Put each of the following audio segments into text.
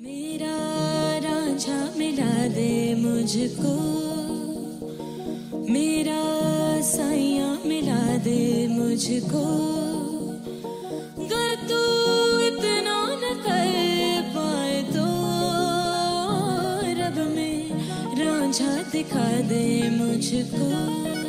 मेरा रांझा मिला दे मुझको। मेरा साइया मिला दे मुझको। गर तू इतना न कर पाए तो रब में रांझा दिखा दे मुझको।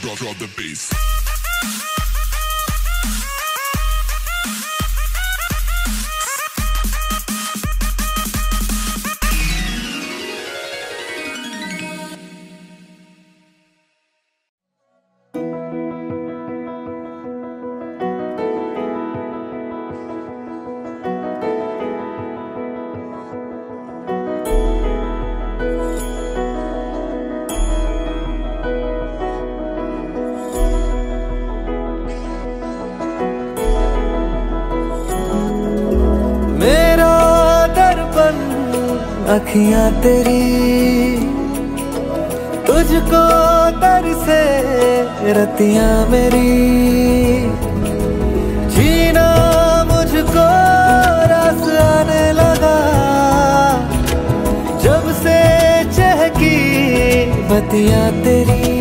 Drop, drop, drop, the bass. अखियाँ तेरी, तुझको तर से रतियाँ मेरी। जीना मुझको रस आने लगा, जब से चहकी बतियाँ तेरी।